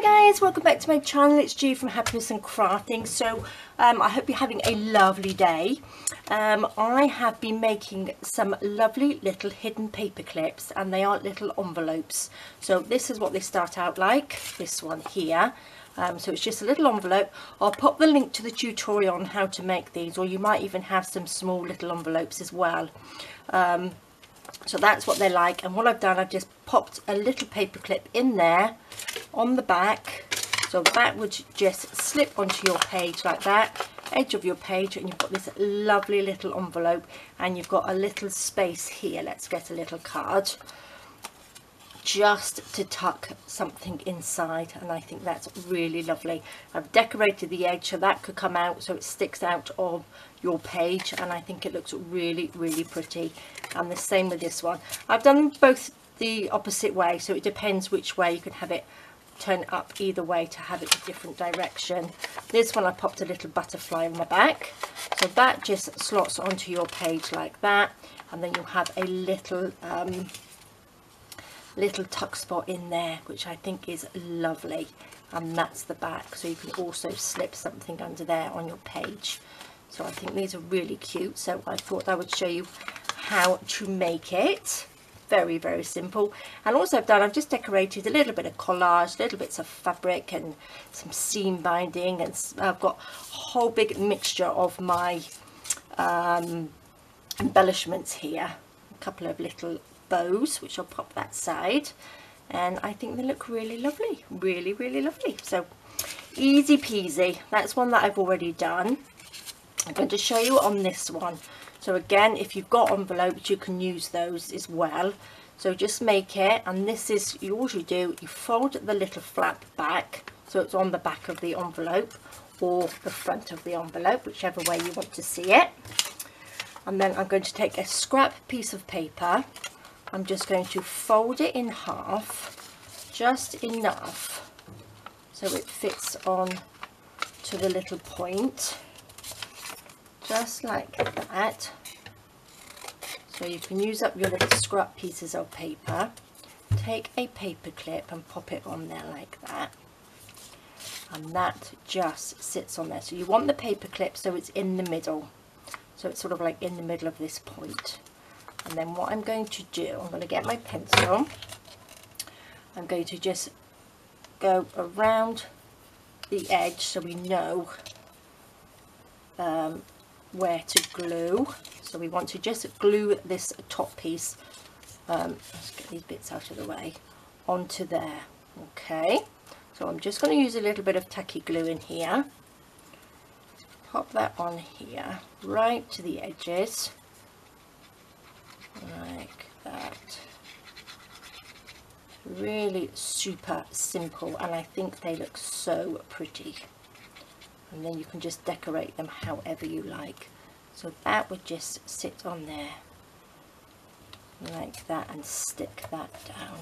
Hi guys, welcome back to my channel. It's Gi from Happiness in Crafting. So um, I hope you're having a lovely day. Um, I have been making some lovely little hidden paper clips and they are little envelopes. So this is what they start out like, this one here. Um, so it's just a little envelope. I'll pop the link to the tutorial on how to make these or you might even have some small little envelopes as well. So that's what they're like. And what I've done I've just popped a little paper clip in there on the back. So that would just slip onto your page like that edge of your page and you've got this lovely little envelope and you've got a little space here. Let's get a little card just to tuck something inside and I think that's really lovely. I've decorated the edge so that could come out so it sticks out of your page and I think it looks really really pretty. And the same with this one. I've done both the opposite way so it depends which way you can have it turn up either way to have it a different direction. This one I popped a little butterfly on the back. So that just slots onto your page like that and then you'll have a little um, little tuck spot in there which I think is lovely. And that's the back so you can also slip something under there on your page. So I think these are really cute. So I thought I would show you how to make it. Very very simple. And also I've done I've just decorated a little bit of collage little bits of fabric and some seam binding. And I've got a whole big mixture of my um, embellishments here. A couple of little bows which I'll pop that side. And I think they look really lovely really really lovely. So easy peasy. That's one that I've already done. I'm going to show you on this one. So again if you've got envelopes you can use those as well. So just make it and this is you all you do you fold the little flap back so it's on the back of the envelope or the front of the envelope whichever way you want to see it. And then I'm going to take a scrap piece of paper I'm just going to fold it in half just enough so it fits on to the little point. Just like that. So you can use up your little scrap pieces of paper. Take a paper clip and pop it on there like that. And that just sits on there. So you want the paper clip so it's in the middle. So it's sort of like in the middle of this point and then what I'm going to do I'm going to get my pencil. I'm going to just go around the edge so we know um, where to glue. So we want to just glue this top piece um, let's get these bits out of the way onto there okay? So I'm just going to use a little bit of tacky glue in here. Pop that on here right to the edges like that. Really super simple and I think they look so pretty. And then you can just decorate them however you like. So that would just sit on there like that and stick that down.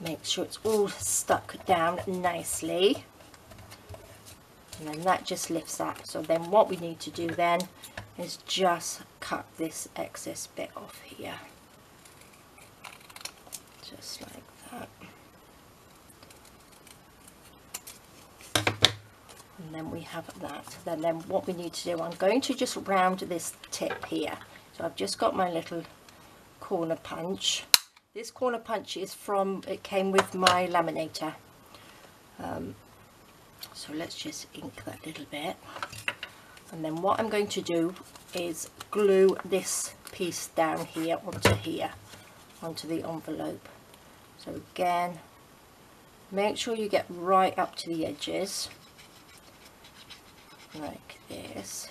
Make sure it's all stuck down nicely. And then that just lifts up. so then what we need to do then is just cut this excess bit off here. Just like that. And then we have that. Then then what we need to do I'm going to just round this tip here. So I've just got my little corner punch. This corner punch is from it came with my laminator. Um, so let's just ink that little bit and then what I'm going to do is glue this piece down here onto here onto the envelope. So again make sure you get right up to the edges like this.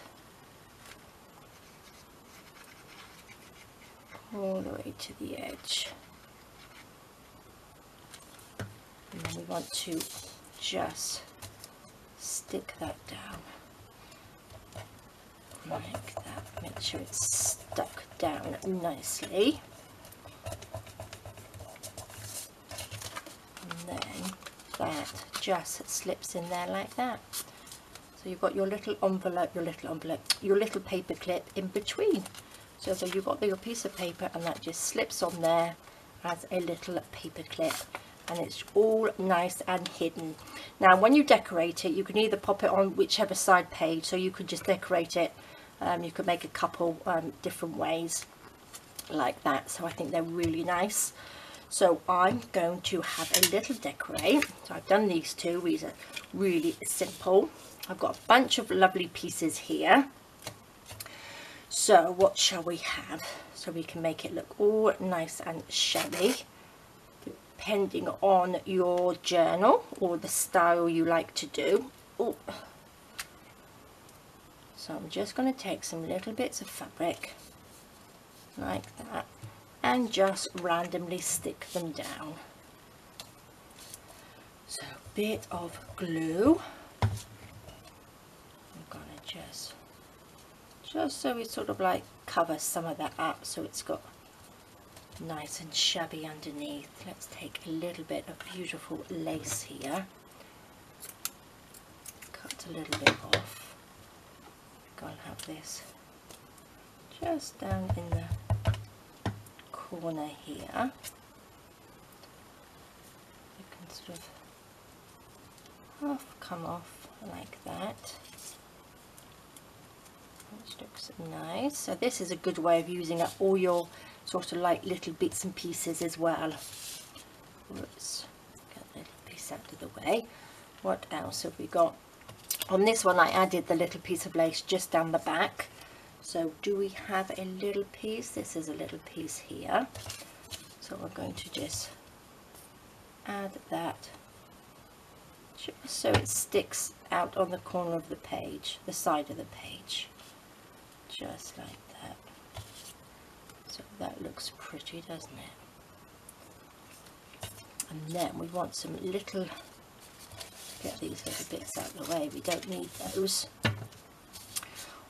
All the way to the edge. And then we want to just stick that down like that make sure it's stuck down nicely and then that just slips in there like that so you've got your little envelope, your little envelope, your little paper clip in between. So, so you've got your piece of paper and that just slips on there as a little paper clip. and it's all nice and hidden. Now when you decorate it you can either pop it on whichever side page so you can just decorate it um, you could make a couple um, different ways like that. So I think they're really nice. So I'm going to have a little decorate. So I've done these two. These are really simple. I've got a bunch of lovely pieces here. So what shall we have? So we can make it look all nice and shabby depending on your journal or the style you like to do. Ooh. So I'm just going to take some little bits of fabric like that and just randomly stick them down. So a bit of glue. I'm gonna just just so it sort of like covers some of that up so it's got nice and shabby underneath. Let's take a little bit of beautiful lace here. Cut a little bit off this. Just down in the corner here. You can sort of half come off like that. Which looks nice. So this is a good way of using up all your sort of like little bits and pieces as well. Whoops. get a little piece out of the way. What else have we got on this one I added the little piece of lace just down the back. So do we have a little piece? This is a little piece here. So we're going to just add that. Just so it sticks out on the corner of the page the side of the page just like that. So that looks pretty doesn't it? And then we want some little get these little bits out of the way. We don't need those.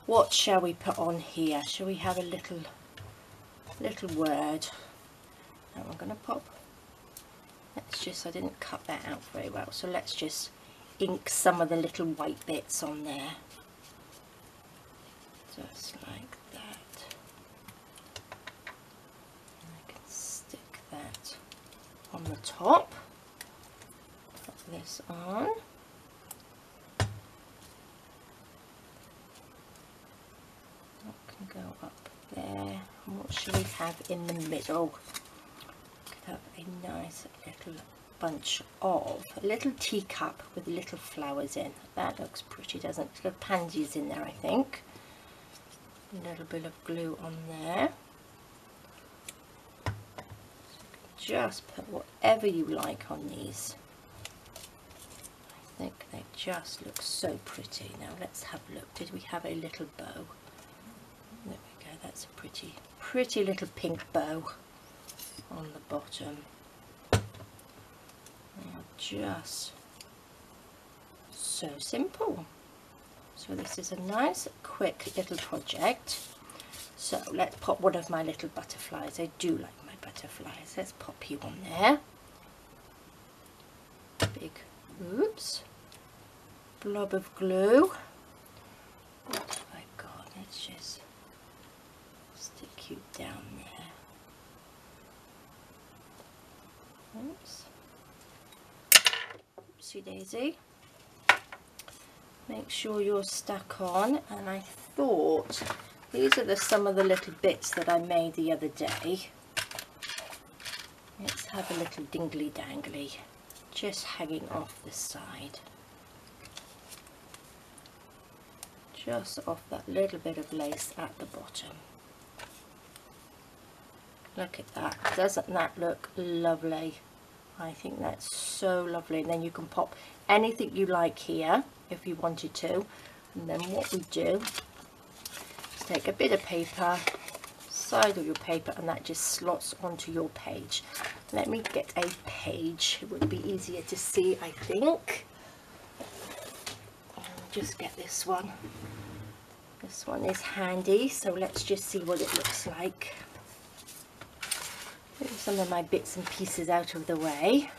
What shall we put on here? Shall we have a little little word? And I'm going to pop. Let's just I didn't cut that out very well. So let's just ink some of the little white bits on there. Just like that. And I can stick that on the top this on. Can go up there. And what should we have in the middle? Could have a nice little bunch of a little teacup with little flowers in. That looks pretty doesn't it? It's pansies in there I think. A little bit of glue on there. Just put whatever you like on these just looks so pretty now let's have a look did we have a little bow there we go, that's a pretty, pretty little pink bow on the bottom. just so simple. So this is a nice, quick little project. So let's pop one of my little butterflies. I do like my butterflies. Let's pop you on there. Big, oops, blob of glue. What have I got? Let's just stick you down there. Oops. Oopsie daisy. Make sure you're stuck on and I thought these are the some of the little bits that I made the other day. Let's have a little dingly dangly just hanging off the side. Just off that little bit of lace at the bottom. Look at that. Doesn't that look lovely? I think that's so lovely. And then you can pop anything you like here if you wanted to. And then what we do is take a bit of paper, side of your paper, and that just slots onto your page. Let me get a page. It would be easier to see, I think. Just get this one. This one is handy, so let's just see what it looks like. Move some of my bits and pieces out of the way.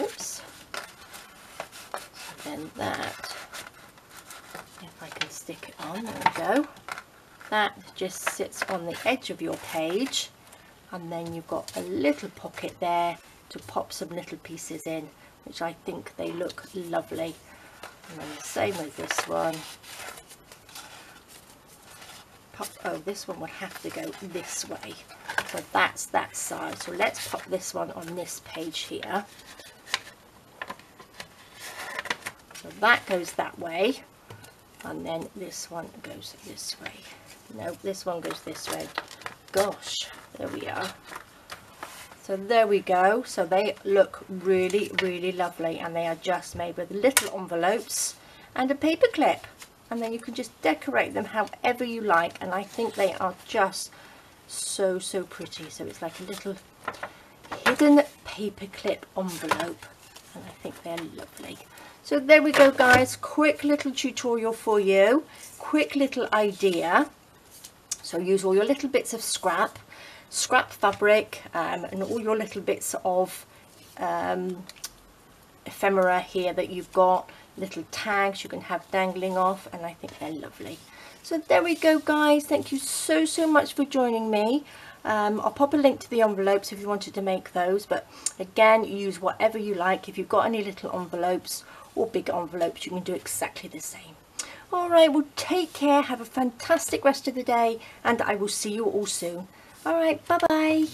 Oops. then that, if I can stick it on, there we go. That just sits on the edge of your page and then you've got a little pocket there to pop some little pieces in which I think they look lovely and then the same with this one. Pop oh this one would have to go this way. So that's that side. So let's pop this one on this page here. So that goes that way and then this one goes this way. No this one goes this way. Gosh there we are so there we go. So they look really really lovely and they are just made with little envelopes and a paper clip. And then you can just decorate them however you like and I think they are just so so pretty. So it's like a little hidden paper clip envelope and I think they're lovely. So there we go guys. Quick little tutorial for you. Quick little idea. So use all your little bits of scrap scrap fabric um, and all your little bits of um, ephemera here that you've got little tags you can have dangling off and I think they're lovely. So there we go guys. Thank you so so much for joining me. Um, I'll pop a link to the envelopes if you wanted to make those but again use whatever you like. If you've got any little envelopes or big envelopes you can do exactly the same. All right well take care have a fantastic rest of the day and I will see you all soon all right bye bye